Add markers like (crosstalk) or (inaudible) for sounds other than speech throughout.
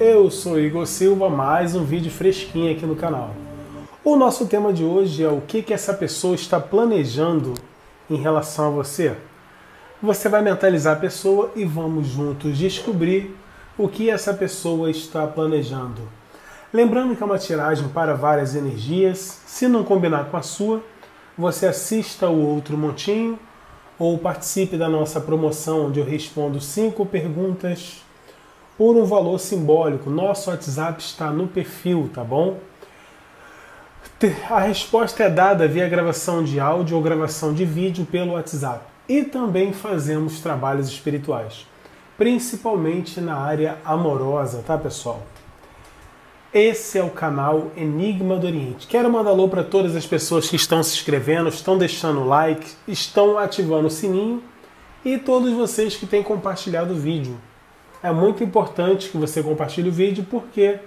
Eu sou Igor Silva, mais um vídeo fresquinho aqui no canal. O nosso tema de hoje é o que, que essa pessoa está planejando em relação a você. Você vai mentalizar a pessoa e vamos juntos descobrir o que essa pessoa está planejando. Lembrando que é uma tiragem para várias energias, se não combinar com a sua, você assista o outro montinho ou participe da nossa promoção onde eu respondo cinco perguntas por um valor simbólico. Nosso WhatsApp está no perfil, tá bom? A resposta é dada via gravação de áudio ou gravação de vídeo pelo WhatsApp. E também fazemos trabalhos espirituais, principalmente na área amorosa, tá pessoal? Esse é o canal Enigma do Oriente. Quero mandar alô para todas as pessoas que estão se inscrevendo, estão deixando like, estão ativando o sininho e todos vocês que têm compartilhado o vídeo. É muito importante que você compartilhe o vídeo porque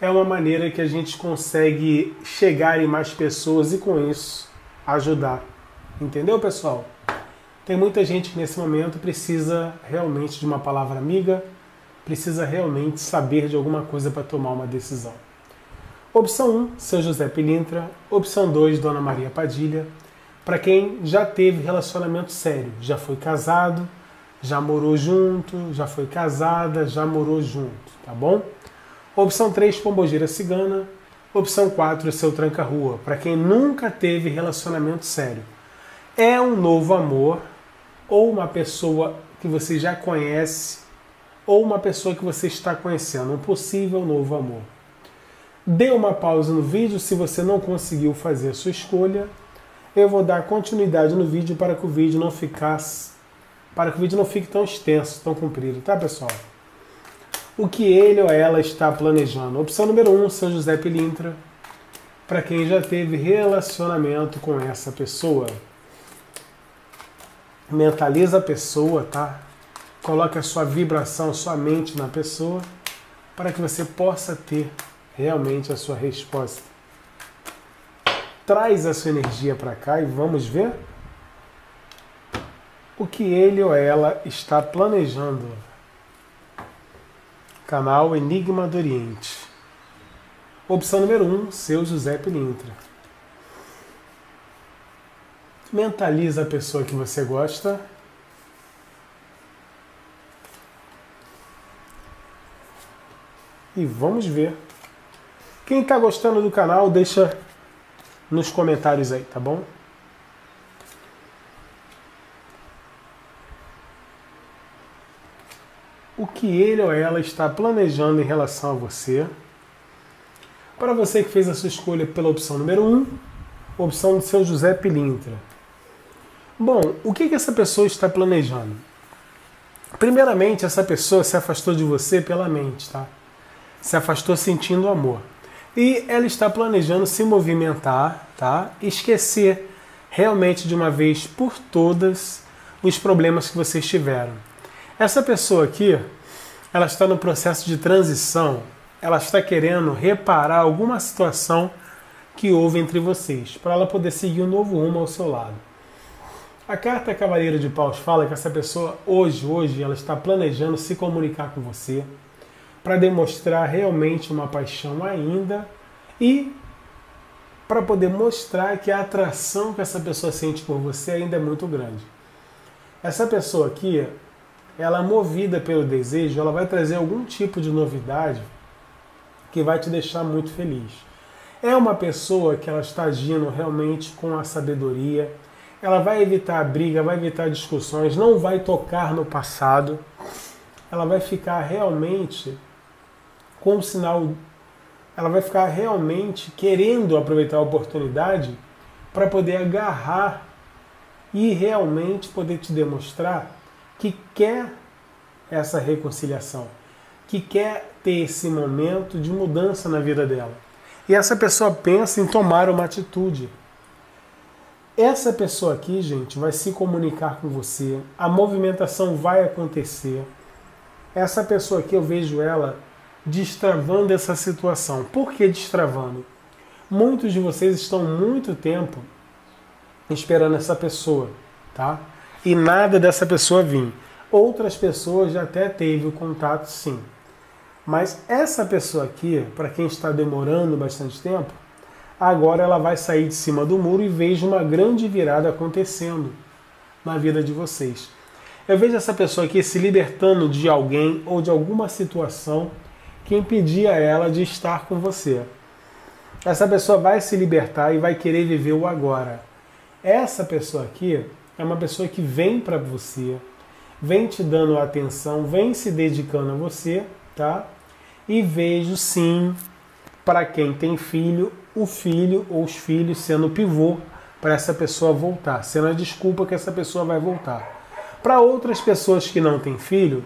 é uma maneira que a gente consegue chegar em mais pessoas e com isso ajudar. Entendeu, pessoal? Tem muita gente que nesse momento precisa realmente de uma palavra amiga, precisa realmente saber de alguma coisa para tomar uma decisão. Opção 1, seu José Pilintra. Opção 2, Dona Maria Padilha. Para quem já teve relacionamento sério, já foi casado, já morou junto, já foi casada, já morou junto, tá bom? Opção 3, Pombogira Cigana. Opção 4, seu tranca-rua. Para quem nunca teve relacionamento sério. É um novo amor ou uma pessoa que você já conhece ou uma pessoa que você está conhecendo, um possível novo amor. Dê uma pausa no vídeo se você não conseguiu fazer sua escolha. Eu vou dar continuidade no vídeo para que o vídeo não ficasse para que o vídeo não fique tão extenso, tão comprido, tá pessoal? O que ele ou ela está planejando? Opção número 1, um, São José Pilintra. Para quem já teve relacionamento com essa pessoa. Mentaliza a pessoa, tá? Coloque a sua vibração, a sua mente na pessoa, para que você possa ter realmente a sua resposta. Traz a sua energia para cá e vamos ver o que ele ou ela está planejando. Canal Enigma do Oriente. Opção número 1, um, seu José Pilintra. Mentaliza a pessoa que você gosta e vamos ver. Quem está gostando do canal, deixa nos comentários aí, tá bom? Que ele ou ela está planejando em relação a você. Para você que fez a sua escolha pela opção número 1, um, opção do seu José Pilintra. Bom, o que, que essa pessoa está planejando? Primeiramente, essa pessoa se afastou de você pela mente, tá? se afastou sentindo amor. E ela está planejando se movimentar, tá? Esquecer realmente de uma vez por todas os problemas que vocês tiveram. Essa pessoa aqui, ela está no processo de transição, ela está querendo reparar alguma situação que houve entre vocês, para ela poder seguir um novo rumo ao seu lado. A carta Cavaleiro de Paus fala que essa pessoa hoje, hoje, ela está planejando se comunicar com você, para demonstrar realmente uma paixão ainda e para poder mostrar que a atração que essa pessoa sente por você ainda é muito grande. Essa pessoa aqui, ela movida pelo desejo, ela vai trazer algum tipo de novidade que vai te deixar muito feliz. É uma pessoa que ela está agindo realmente com a sabedoria, ela vai evitar a briga, vai evitar discussões, não vai tocar no passado, ela vai ficar realmente com o sinal, ela vai ficar realmente querendo aproveitar a oportunidade para poder agarrar e realmente poder te demonstrar que quer essa reconciliação, que quer ter esse momento de mudança na vida dela. E essa pessoa pensa em tomar uma atitude. Essa pessoa aqui, gente, vai se comunicar com você, a movimentação vai acontecer. Essa pessoa aqui, eu vejo ela destravando essa situação. Por que destravando? Muitos de vocês estão muito tempo esperando essa pessoa, tá? E nada dessa pessoa vir. Outras pessoas já até teve o contato sim. Mas essa pessoa aqui, para quem está demorando bastante tempo, agora ela vai sair de cima do muro e vejo uma grande virada acontecendo na vida de vocês. Eu vejo essa pessoa aqui se libertando de alguém ou de alguma situação que impedia ela de estar com você. Essa pessoa vai se libertar e vai querer viver o agora. Essa pessoa aqui é uma pessoa que vem para você, vem te dando atenção, vem se dedicando a você, tá? E vejo sim, para quem tem filho, o filho ou os filhos sendo pivô para essa pessoa voltar, sendo a desculpa que essa pessoa vai voltar. Para outras pessoas que não têm filho,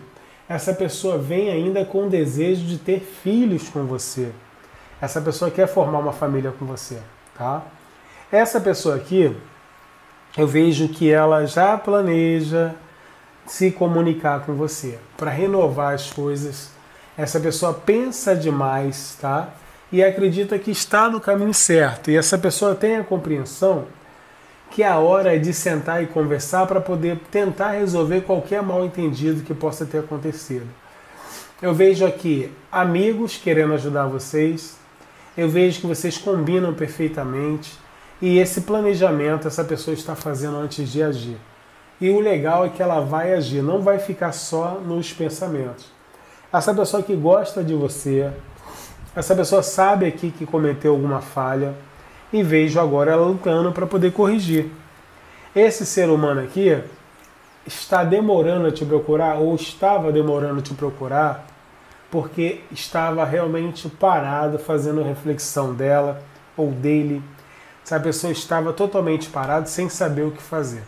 essa pessoa vem ainda com o desejo de ter filhos com você. Essa pessoa quer formar uma família com você, tá? Essa pessoa aqui, eu vejo que ela já planeja se comunicar com você para renovar as coisas. Essa pessoa pensa demais, tá? E acredita que está no caminho certo. E essa pessoa tem a compreensão que a hora é de sentar e conversar para poder tentar resolver qualquer mal entendido que possa ter acontecido. Eu vejo aqui amigos querendo ajudar vocês, eu vejo que vocês combinam perfeitamente e esse planejamento essa pessoa está fazendo antes de agir. E o legal é que ela vai agir, não vai ficar só nos pensamentos. Essa pessoa que gosta de você, essa pessoa sabe aqui que cometeu alguma falha, e vejo agora ela lutando para poder corrigir. Esse ser humano aqui está demorando a te procurar ou estava demorando a te procurar porque estava realmente parado fazendo reflexão dela ou dele. Essa pessoa estava totalmente parado sem saber o que fazer.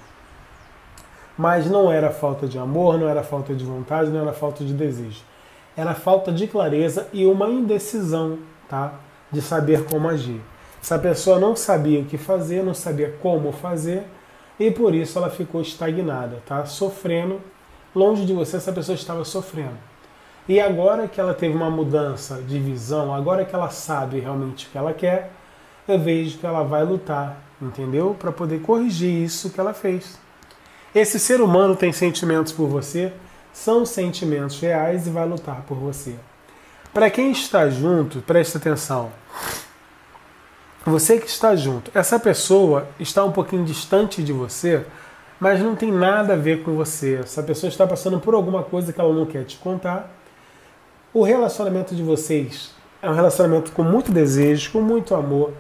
Mas não era falta de amor, não era falta de vontade, não era falta de desejo. Era falta de clareza e uma indecisão, tá? De saber como agir. Essa pessoa não sabia o que fazer, não sabia como fazer e por isso ela ficou estagnada, tá? Sofrendo. Longe de você, essa pessoa estava sofrendo. E agora que ela teve uma mudança de visão, agora que ela sabe realmente o que ela quer, eu vejo que ela vai lutar, entendeu? Para poder corrigir isso que ela fez. Esse ser humano tem sentimentos por você, são sentimentos reais e vai lutar por você. Para quem está junto, preste atenção. Você que está junto, essa pessoa está um pouquinho distante de você, mas não tem nada a ver com você. Essa pessoa está passando por alguma coisa que ela não quer te contar. O relacionamento de vocês é um relacionamento com muito desejo, com muito amor.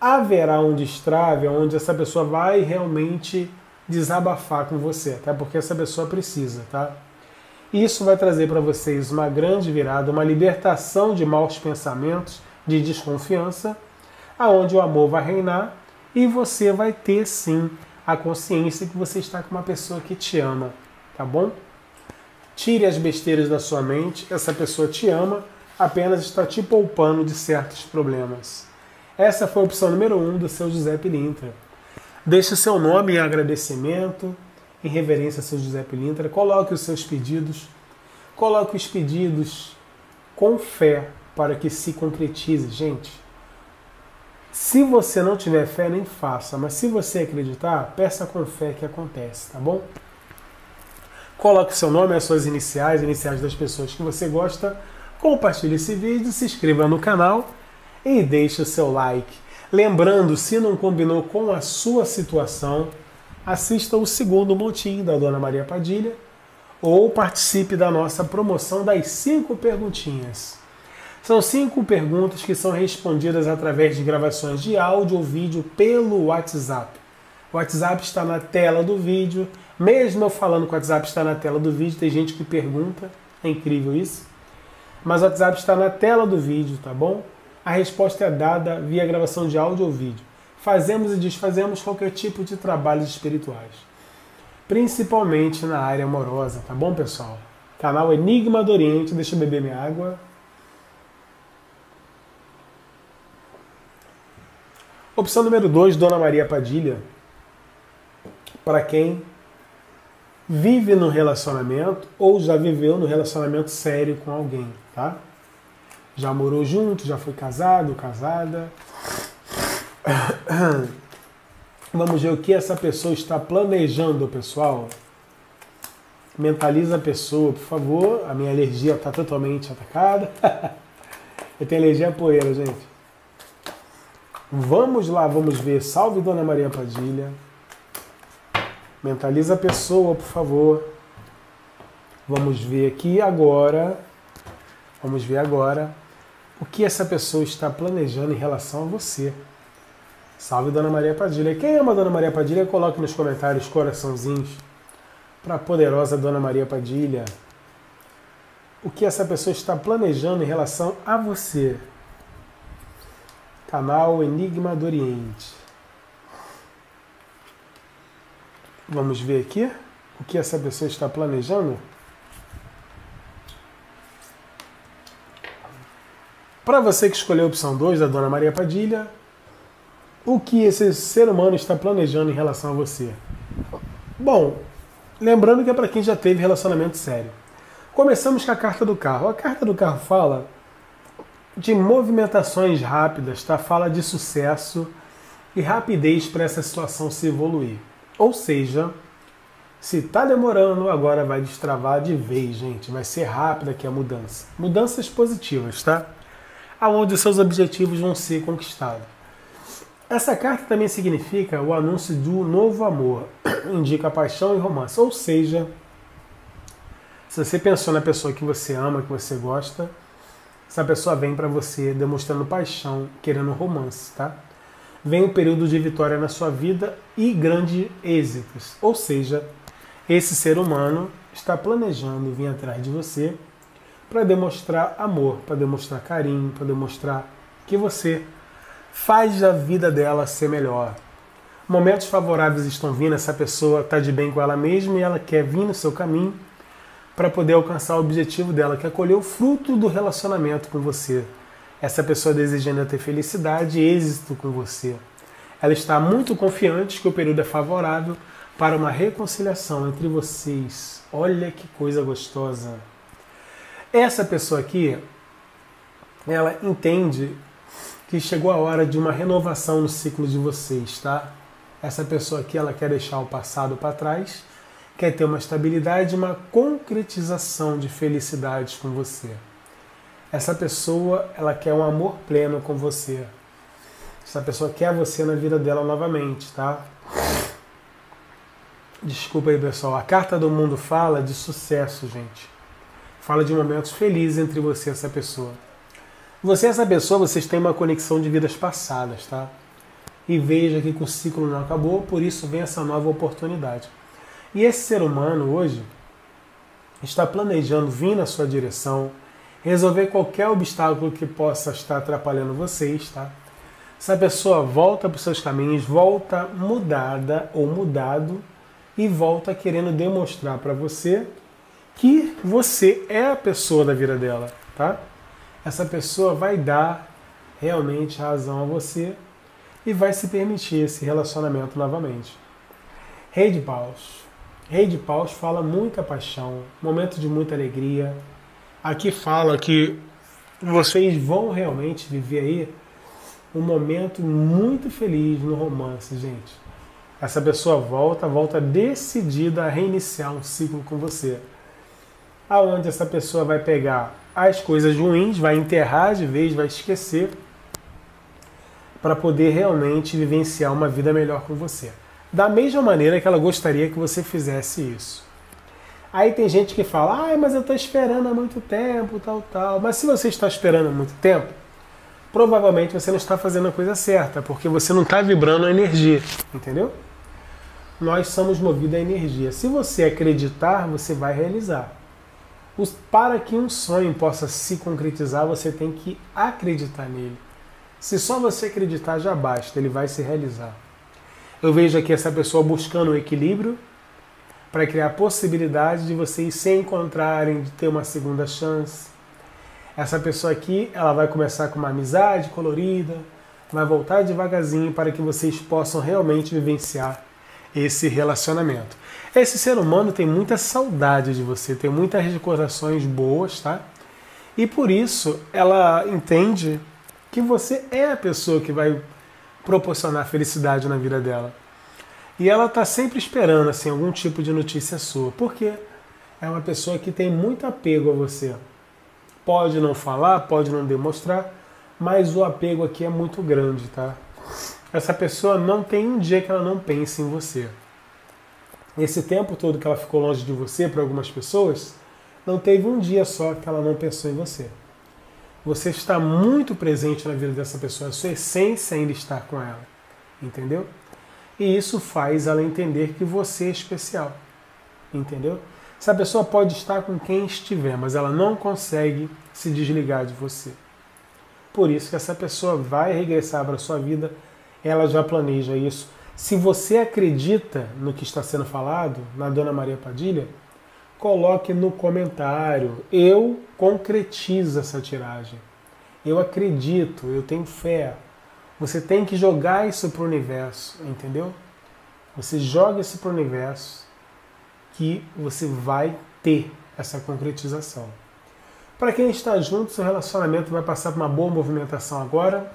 Haverá um destrave onde essa pessoa vai realmente desabafar com você, tá? Porque essa pessoa precisa, tá? Isso vai trazer para vocês uma grande virada, uma libertação de maus pensamentos, de desconfiança aonde o amor vai reinar e você vai ter sim a consciência que você está com uma pessoa que te ama, tá bom? Tire as besteiras da sua mente, essa pessoa te ama, apenas está te poupando de certos problemas. Essa foi a opção número um do seu José Pilintra. Deixe o seu nome em agradecimento, em reverência ao seu José Pilintra. Coloque os seus pedidos. Coloque os pedidos com fé para que se concretize, gente. Se você não tiver fé, nem faça. Mas se você acreditar, peça com fé que acontece, tá bom? Coloque seu nome, as suas iniciais, iniciais das pessoas que você gosta. Compartilhe esse vídeo, se inscreva no canal e deixe o seu like. Lembrando, se não combinou com a sua situação, assista o segundo montinho da Dona Maria Padilha ou participe da nossa promoção das cinco perguntinhas. São cinco perguntas que são respondidas através de gravações de áudio ou vídeo pelo WhatsApp. O WhatsApp está na tela do vídeo. Mesmo eu falando que o WhatsApp está na tela do vídeo, tem gente que pergunta. É incrível isso. Mas o WhatsApp está na tela do vídeo, tá bom? A resposta é dada via gravação de áudio ou vídeo. Fazemos e desfazemos qualquer tipo de trabalhos espirituais. Principalmente na área amorosa, tá bom, pessoal? Canal Enigma do Oriente. Deixa eu beber minha água. Opção número 2, Dona Maria Padilha. Para quem vive no relacionamento ou já viveu no relacionamento sério com alguém, tá? Já morou junto, já foi casado, casada. (coughs) Vamos ver o que essa pessoa está planejando, pessoal. Mentaliza a pessoa, por favor. A minha alergia está totalmente atacada. (laughs) Eu tenho alergia à poeira, gente. Vamos lá, vamos ver. Salve Dona Maria Padilha. Mentaliza a pessoa, por favor. Vamos ver aqui agora. Vamos ver agora o que essa pessoa está planejando em relação a você. Salve Dona Maria Padilha. Quem ama Dona Maria Padilha, coloque nos comentários coraçãozinhos para a poderosa Dona Maria Padilha. O que essa pessoa está planejando em relação a você? Canal Enigma do Oriente. Vamos ver aqui o que essa pessoa está planejando? Para você que escolheu a opção 2 da Dona Maria Padilha, o que esse ser humano está planejando em relação a você? Bom, lembrando que é para quem já teve relacionamento sério. Começamos com a carta do carro. A carta do carro fala de movimentações rápidas, tá? Fala de sucesso e rapidez para essa situação se evoluir. Ou seja, se está demorando, agora vai destravar de vez, gente. Vai ser rápida aqui a mudança. Mudanças positivas, tá? Aonde seus objetivos vão ser conquistados. Essa carta também significa o anúncio do novo amor, (clears throat) indica paixão e romance. Ou seja, se você pensou na pessoa que você ama, que você gosta, essa pessoa vem para você demonstrando paixão, querendo romance, tá? Vem um período de vitória na sua vida e grandes êxitos. Ou seja, esse ser humano está planejando vir atrás de você para demonstrar amor, para demonstrar carinho, para demonstrar que você faz a vida dela ser melhor. Momentos favoráveis estão vindo, essa pessoa está de bem com ela mesma e ela quer vir no seu caminho para poder alcançar o objetivo dela, que é colher o fruto do relacionamento com você. Essa pessoa desejando ter felicidade e êxito com você. Ela está muito confiante que o período é favorável para uma reconciliação entre vocês. Olha que coisa gostosa. Essa pessoa aqui, ela entende que chegou a hora de uma renovação no ciclo de vocês, tá? Essa pessoa aqui, ela quer deixar o passado para trás, quer ter uma estabilidade, uma concretização de felicidades com você. Essa pessoa, ela quer um amor pleno com você. Essa pessoa quer você na vida dela novamente, tá? Desculpa aí, pessoal. A carta do mundo fala de sucesso, gente. Fala de momentos felizes entre você e essa pessoa. Você e essa pessoa, vocês têm uma conexão de vidas passadas, tá? E veja que o ciclo não acabou, por isso vem essa nova oportunidade. E esse ser humano hoje está planejando vir na sua direção, resolver qualquer obstáculo que possa estar atrapalhando vocês, tá? Essa pessoa volta para os seus caminhos, volta mudada ou mudado e volta querendo demonstrar para você que você é a pessoa da vida dela, tá? essa pessoa vai dar realmente razão a você e vai se permitir esse relacionamento novamente. Rei de Paus. Rei de Paus fala muita paixão, momento de muita alegria. Aqui fala que vocês vão realmente viver aí um momento muito feliz no romance, gente. Essa pessoa volta, volta decidida a reiniciar um ciclo com você. Aonde essa pessoa vai pegar as coisas ruins, vai enterrar de vez, vai esquecer, para poder realmente vivenciar uma vida melhor com você. Da mesma maneira que ela gostaria que você fizesse isso. Aí tem gente que fala, ah, mas eu estou esperando há muito tempo, tal, tal. Mas se você está esperando há muito tempo, provavelmente você não está fazendo a coisa certa, porque você não está vibrando a energia, entendeu? Nós somos movidos a energia. Se você acreditar, você vai realizar. Para que um sonho possa se concretizar, você tem que acreditar nele. Se só você acreditar, já basta, ele vai se realizar. Eu vejo aqui essa pessoa buscando o equilíbrio para criar a possibilidade de vocês se encontrarem, de ter uma segunda chance. Essa pessoa aqui, ela vai começar com uma amizade colorida, vai voltar devagarzinho para que vocês possam realmente vivenciar esse relacionamento. Esse ser humano tem muita saudade de você, tem muitas recordações boas, tá? E por isso ela entende que você é a pessoa que vai proporcionar felicidade na vida dela. E ela está sempre esperando assim algum tipo de notícia sua. Por quê? é uma pessoa que tem muito apego a você. Pode não falar, pode não demonstrar, mas o apego aqui é muito grande, tá? Essa pessoa não tem um dia que ela não pense em você. Esse tempo todo que ela ficou longe de você, para algumas pessoas, não teve um dia só que ela não pensou em você. Você está muito presente na vida dessa pessoa, a sua essência ainda está com ela. Entendeu? E isso faz ela entender que você é especial. Entendeu? Essa pessoa pode estar com quem estiver, mas ela não consegue se desligar de você. Por isso que essa pessoa vai regressar para a sua vida, ela já planeja isso. Se você acredita no que está sendo falado, na Dona Maria Padilha, coloque no comentário. Eu concretizo essa tiragem. Eu acredito, eu tenho fé. Você tem que jogar isso para o universo, entendeu? Você joga isso para o universo que você vai ter essa concretização. Para quem está junto, seu relacionamento vai passar por uma boa movimentação agora,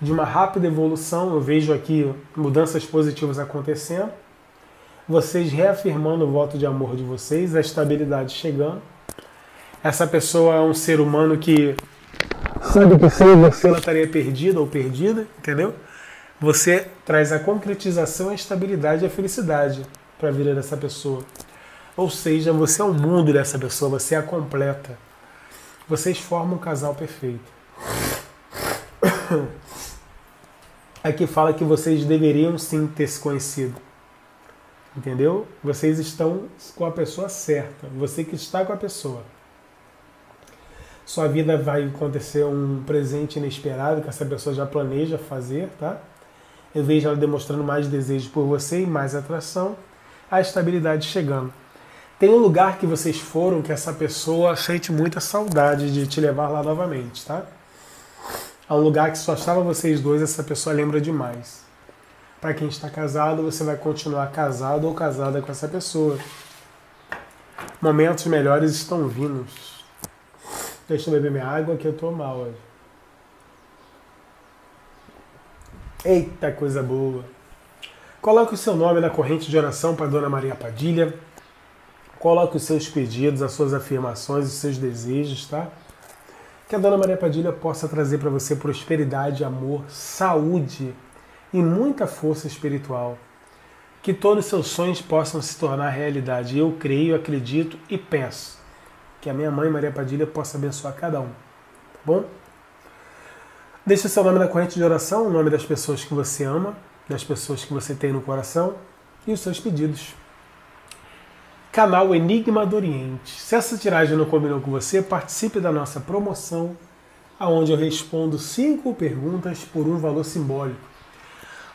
de uma rápida evolução. Eu vejo aqui mudanças positivas acontecendo. Vocês reafirmando o voto de amor de vocês, a estabilidade chegando. Essa pessoa é um ser humano que sabe que sem você ela estaria perdida ou perdida, entendeu? Você traz a concretização, a estabilidade e a felicidade para a vida dessa pessoa. Ou seja, você é o mundo dessa pessoa, você é a completa. Vocês formam um casal perfeito. (coughs) Aqui fala que vocês deveriam sim ter se conhecido. Entendeu? Vocês estão com a pessoa certa. Você que está com a pessoa. Sua vida vai acontecer um presente inesperado que essa pessoa já planeja fazer, tá? Eu vejo ela demonstrando mais desejo por você e mais atração a estabilidade chegando. Tem um lugar que vocês foram que essa pessoa sente muita saudade de te levar lá novamente, tá? Há um lugar que só estava vocês dois, essa pessoa lembra demais. Para quem está casado, você vai continuar casado ou casada com essa pessoa. Momentos melhores estão vindo. Deixa eu beber minha água que eu tô mal hoje. Eita coisa boa! Coloque o seu nome na corrente de oração para Dona Maria Padilha. Coloque os seus pedidos, as suas afirmações, os seus desejos, tá? Que a Dona Maria Padilha possa trazer para você prosperidade, amor, saúde e muita força espiritual. Que todos os seus sonhos possam se tornar realidade. Eu creio, acredito e peço que a minha mãe Maria Padilha possa abençoar cada um. Tá bom? Deixe seu nome na corrente de oração, o nome das pessoas que você ama das pessoas que você tem no coração e os seus pedidos. Canal Enigma do Oriente. Se essa tiragem não combinou com você, participe da nossa promoção, aonde eu respondo cinco perguntas por um valor simbólico.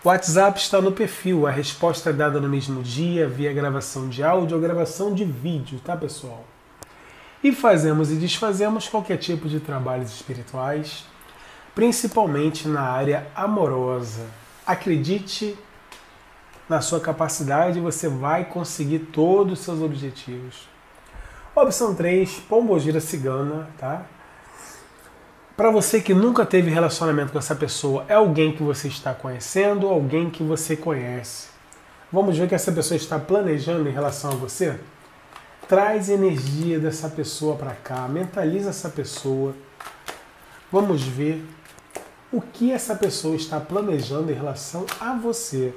O WhatsApp está no perfil, a resposta é dada no mesmo dia, via gravação de áudio ou gravação de vídeo, tá pessoal? E fazemos e desfazemos qualquer tipo de trabalhos espirituais, principalmente na área amorosa. Acredite na sua capacidade, você vai conseguir todos os seus objetivos. Opção 3, Pombogira Cigana, tá? Para você que nunca teve relacionamento com essa pessoa, é alguém que você está conhecendo, alguém que você conhece. Vamos ver o que essa pessoa está planejando em relação a você? Traz energia dessa pessoa para cá, mentaliza essa pessoa. Vamos ver o que essa pessoa está planejando em relação a você.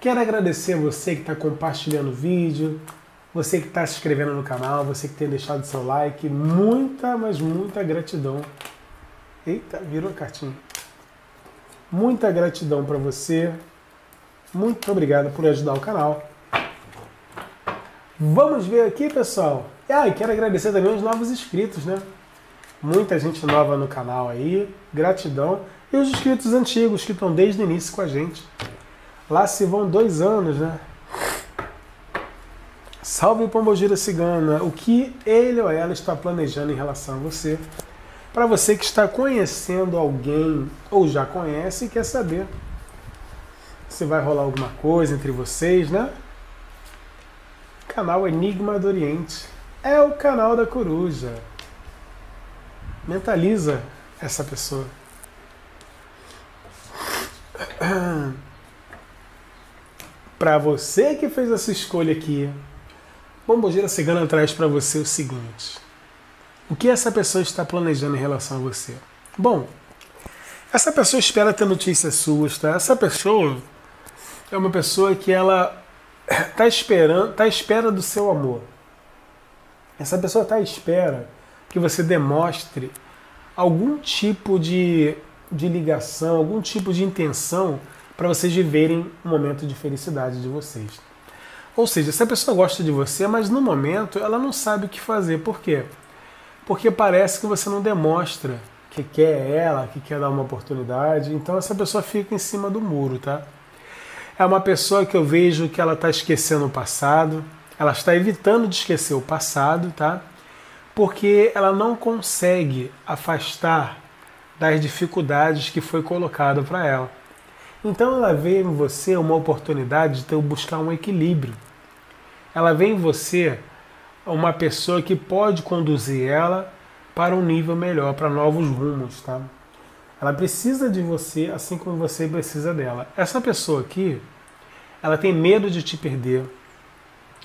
Quero agradecer a você que está compartilhando o vídeo, você que está se inscrevendo no canal, você que tem deixado seu like. Muita, mas muita gratidão. Eita, virou a cartinha. Muita gratidão para você. Muito obrigado por ajudar o canal. Vamos ver aqui, pessoal. Ah, e quero agradecer também os novos inscritos, né? Muita gente nova no canal aí. Gratidão. E os inscritos antigos que estão desde o início com a gente. Lá se vão dois anos, né? Salve Pombogira Cigana. O que ele ou ela está planejando em relação a você? Para você que está conhecendo alguém ou já conhece e quer saber se vai rolar alguma coisa entre vocês, né? Canal Enigma do Oriente. É o canal da coruja. Mentaliza essa pessoa. (clears throat) Para você que fez essa escolha aqui, Pombogira Cigana traz para você o seguinte: o que essa pessoa está planejando em relação a você? Bom, essa pessoa espera ter notícias suas, tá? Essa pessoa é uma pessoa que ela (coughs) está esperando, está à espera do seu amor. Essa pessoa está à espera que você demonstre algum tipo de, de ligação, algum tipo de intenção para vocês viverem um momento de felicidade de vocês. Ou seja, se a pessoa gosta de você, mas no momento ela não sabe o que fazer. Por quê? Porque parece que você não demonstra que quer ela, que quer dar uma oportunidade. Então essa pessoa fica em cima do muro, tá? É uma pessoa que eu vejo que ela está esquecendo o passado, ela está evitando de esquecer o passado, tá? Porque ela não consegue afastar das dificuldades que foi colocado para ela. Então ela vê em você uma oportunidade de buscar um equilíbrio. Ela vê em você uma pessoa que pode conduzir ela para um nível melhor, para novos rumos, tá? Ela precisa de você assim como você precisa dela. Essa pessoa aqui, ela tem medo de te perder.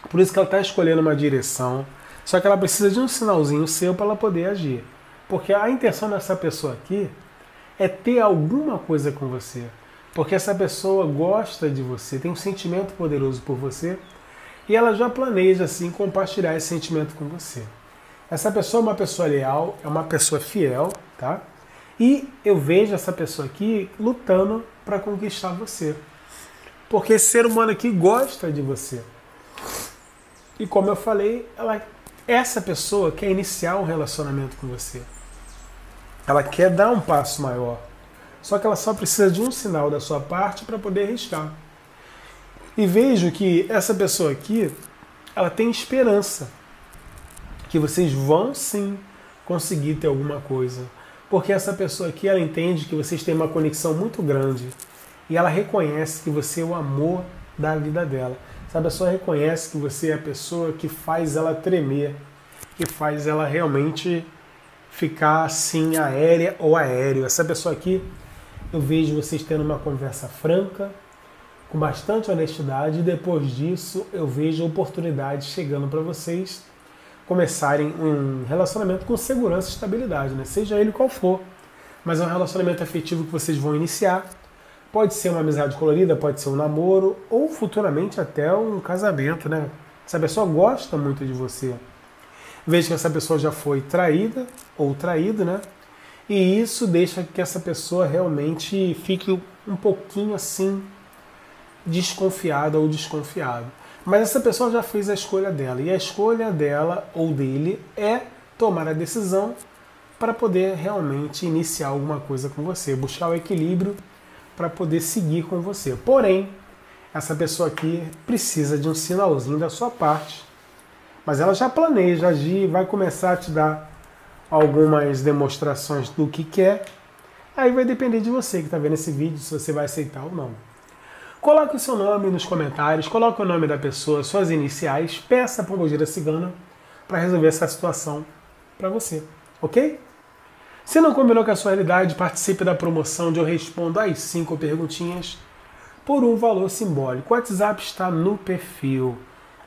Por isso que ela está escolhendo uma direção. Só que ela precisa de um sinalzinho seu para ela poder agir. Porque a intenção dessa pessoa aqui é ter alguma coisa com você. Porque essa pessoa gosta de você, tem um sentimento poderoso por você e ela já planeja assim compartilhar esse sentimento com você. Essa pessoa é uma pessoa leal, é uma pessoa fiel, tá? E eu vejo essa pessoa aqui lutando para conquistar você. Porque esse ser humano aqui gosta de você. E como eu falei, ela, essa pessoa quer iniciar um relacionamento com você. Ela quer dar um passo maior. Só que ela só precisa de um sinal da sua parte para poder arriscar. E vejo que essa pessoa aqui, ela tem esperança que vocês vão sim conseguir ter alguma coisa. Porque essa pessoa aqui, ela entende que vocês têm uma conexão muito grande e ela reconhece que você é o amor da vida dela. Essa pessoa reconhece que você é a pessoa que faz ela tremer, que faz ela realmente ficar assim aérea ou aéreo. Essa pessoa aqui, eu vejo vocês tendo uma conversa franca, com bastante honestidade, e depois disso eu vejo oportunidades chegando para vocês começarem um relacionamento com segurança e estabilidade, né? seja ele qual for. Mas é um relacionamento afetivo que vocês vão iniciar Pode ser uma amizade colorida, pode ser um namoro ou futuramente até um casamento, né? Essa pessoa gosta muito de você. Veja que essa pessoa já foi traída ou traído, né? E isso deixa que essa pessoa realmente fique um pouquinho assim desconfiada ou desconfiado. Mas essa pessoa já fez a escolha dela e a escolha dela ou dele é tomar a decisão para poder realmente iniciar alguma coisa com você, buscar o equilíbrio para poder seguir com você. Porém, essa pessoa aqui precisa de um sinalzinho da sua parte. Mas ela já planeja agir, vai começar a te dar algumas demonstrações do que quer. Aí vai depender de você que está vendo esse vídeo se você vai aceitar ou não. Coloque o seu nome nos comentários, coloque o nome da pessoa, suas iniciais, peça para Pombogira Cigana para resolver essa situação para você, ok? Se não combinou com a sua realidade, participe da promoção de Eu Respondo as 5 perguntinhas por um valor simbólico. O WhatsApp está no perfil.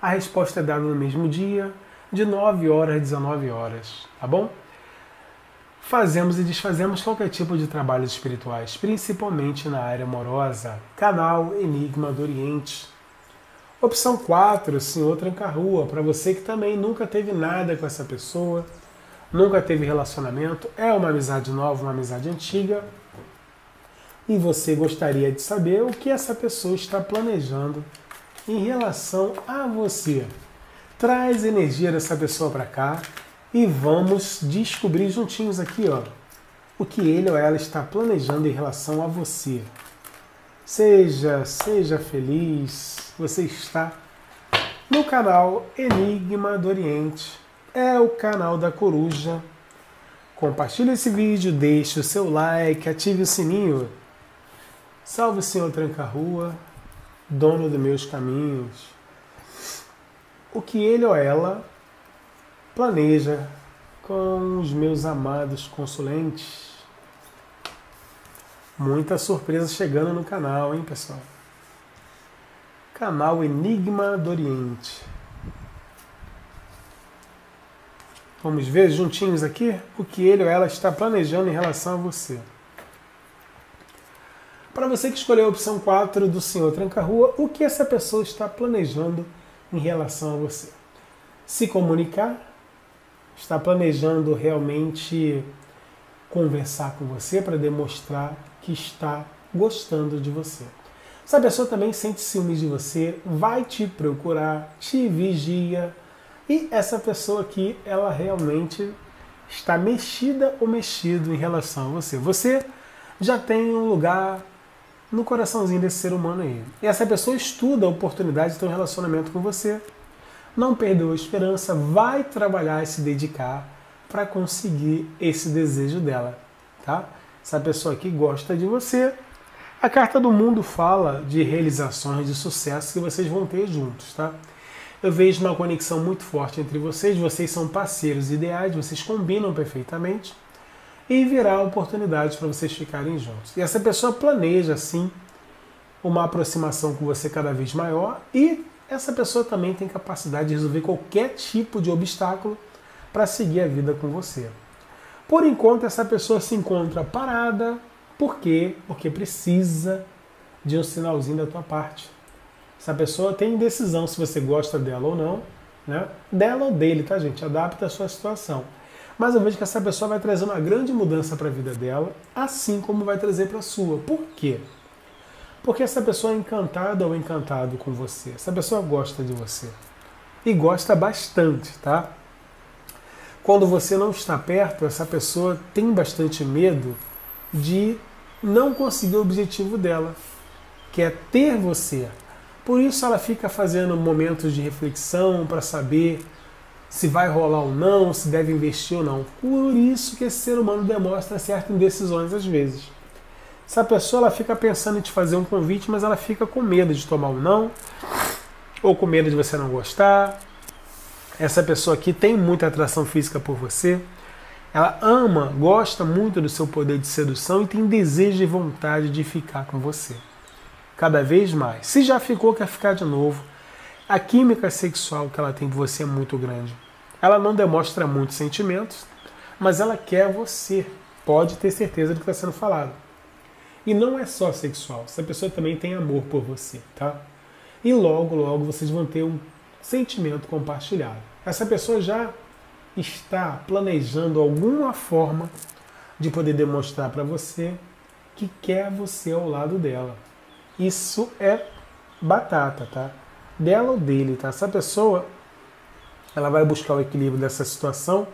A resposta é dada no mesmo dia, de 9 horas a 19 horas, tá bom? Fazemos e desfazemos qualquer tipo de trabalhos espirituais, principalmente na área amorosa. Canal Enigma do Oriente. Opção 4, Senhor Tranca-Rua, para você que também nunca teve nada com essa pessoa nunca teve relacionamento, é uma amizade nova, uma amizade antiga, e você gostaria de saber o que essa pessoa está planejando em relação a você. Traz energia dessa pessoa para cá e vamos descobrir juntinhos aqui, ó, o que ele ou ela está planejando em relação a você. Seja, seja feliz. Você está no canal Enigma do Oriente é o canal da Coruja. Compartilhe esse vídeo, deixe o seu like, ative o sininho. Salve o Senhor Tranca-Rua, dono dos meus caminhos. O que ele ou ela planeja com os meus amados consulentes. Muita surpresa chegando no canal, hein, pessoal? Canal Enigma do Oriente. Vamos ver juntinhos aqui o que ele ou ela está planejando em relação a você. Para você que escolheu a opção 4 do Senhor Tranca-Rua, o que essa pessoa está planejando em relação a você? Se comunicar? Está planejando realmente conversar com você para demonstrar que está gostando de você. Essa pessoa também sente ciúmes de você, vai te procurar, te vigia. E essa pessoa aqui, ela realmente está mexida ou mexido em relação a você. Você já tem um lugar no coraçãozinho desse ser humano aí. E essa pessoa estuda a oportunidade de ter um relacionamento com você. Não perdeu a esperança, vai trabalhar e se dedicar para conseguir esse desejo dela, tá? Essa pessoa aqui gosta de você. A carta do mundo fala de realizações, de sucesso que vocês vão ter juntos, tá? Eu vejo uma conexão muito forte entre vocês, vocês são parceiros ideais, vocês combinam perfeitamente e virá oportunidades para vocês ficarem juntos. E essa pessoa planeja, sim, uma aproximação com você cada vez maior e essa pessoa também tem capacidade de resolver qualquer tipo de obstáculo para seguir a vida com você. Por enquanto, essa pessoa se encontra parada. Por quê? Porque precisa de um sinalzinho da tua parte. Essa pessoa tem decisão se você gosta dela ou não, né? Dela ou dele, tá, gente? Adapta a sua situação. Mas eu vejo que essa pessoa vai trazer uma grande mudança para a vida dela, assim como vai trazer para a sua. Por quê? Porque essa pessoa é encantada ou encantado com você. Essa pessoa gosta de você. E gosta bastante, tá? Quando você não está perto, essa pessoa tem bastante medo de não conseguir o objetivo dela, que é ter você. Por isso ela fica fazendo momentos de reflexão para saber se vai rolar ou não, se deve investir ou não. Por isso que esse ser humano demonstra certas indecisões às vezes. Essa pessoa ela fica pensando em te fazer um convite, mas ela fica com medo de tomar um não, ou com medo de você não gostar. Essa pessoa aqui tem muita atração física por você. Ela ama, gosta muito do seu poder de sedução e tem desejo e vontade de ficar com você. Cada vez mais. Se já ficou, quer ficar de novo a química sexual que ela tem por você é muito grande. Ela não demonstra muitos sentimentos, mas ela quer você. Pode ter certeza do que está sendo falado. E não é só sexual, essa pessoa também tem amor por você, tá? E logo, logo vocês vão ter um sentimento compartilhado. Essa pessoa já está planejando alguma forma de poder demonstrar para você que quer você ao lado dela. Isso é batata, tá? dela ou dele, tá? Essa pessoa, ela vai buscar o equilíbrio dessa situação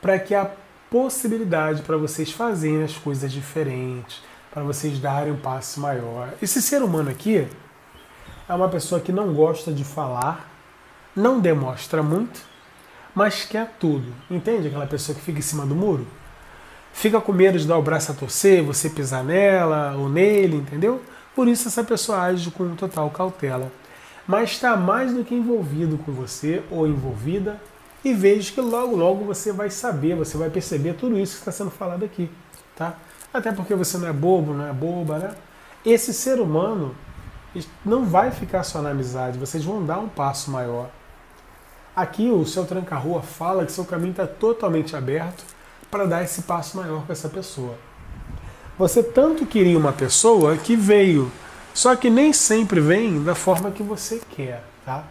para que a possibilidade para vocês fazerem as coisas diferentes, para vocês darem um passo maior. Esse ser humano aqui é uma pessoa que não gosta de falar, não demonstra muito, mas quer tudo. Entende aquela pessoa que fica em cima do muro? Fica com medo de dar o braço a torcer, você pisar nela ou nele, entendeu? Por isso essa pessoa age com total cautela mas está mais do que envolvido com você ou envolvida e vejo que logo logo você vai saber, você vai perceber tudo isso que está sendo falado aqui, tá? Até porque você não é bobo, não é boba, né? Esse ser humano não vai ficar só na amizade, vocês vão dar um passo maior. Aqui o seu tranca-rua fala que seu caminho está totalmente aberto para dar esse passo maior com essa pessoa. Você tanto queria uma pessoa que veio só que nem sempre vem da forma que você quer, tá?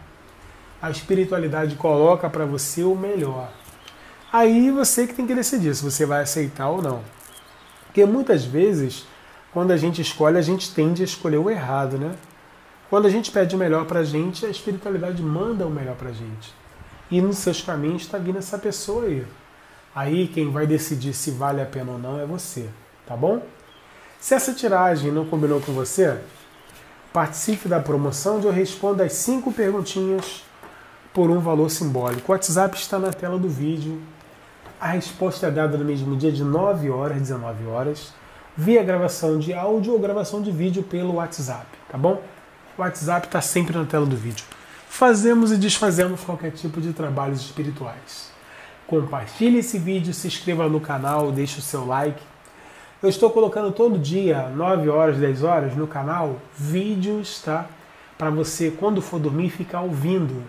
A espiritualidade coloca para você o melhor. Aí você que tem que decidir se você vai aceitar ou não. Porque muitas vezes, quando a gente escolhe, a gente tende a escolher o errado, né? Quando a gente pede o melhor pra gente, a espiritualidade manda o melhor pra gente. E nos seus caminhos está vindo essa pessoa aí. Aí quem vai decidir se vale a pena ou não é você, tá bom? Se essa tiragem não combinou com você, Participe da promoção onde eu respondo as cinco perguntinhas por um valor simbólico. O WhatsApp está na tela do vídeo. A resposta é dada no mesmo dia de 9 horas, 19 horas, via gravação de áudio ou gravação de vídeo pelo WhatsApp, tá bom? O WhatsApp está sempre na tela do vídeo. Fazemos e desfazemos qualquer tipo de trabalhos espirituais. Compartilhe esse vídeo, se inscreva no canal, deixe o seu like eu estou colocando todo dia, 9 horas, 10 horas, no canal, vídeos, tá? Para você, quando for dormir, ficar ouvindo.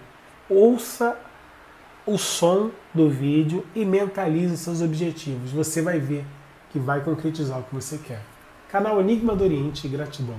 Ouça o som do vídeo e mentalize seus objetivos. Você vai ver que vai concretizar o que você quer. Canal Enigma do Oriente, gratidão.